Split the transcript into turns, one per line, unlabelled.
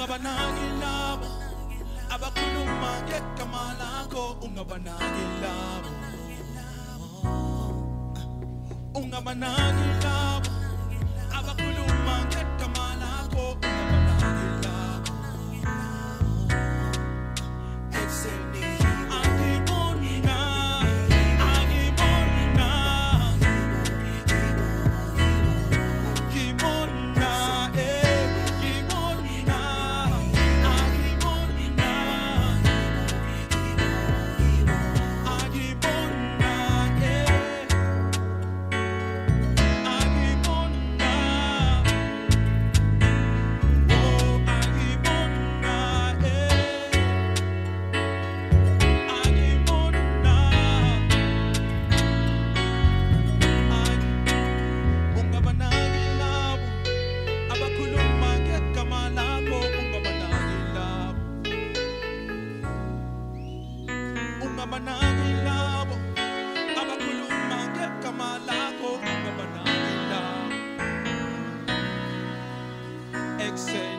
ungabanaki labo abakhuluma ngegama lakho ungabanaki labo say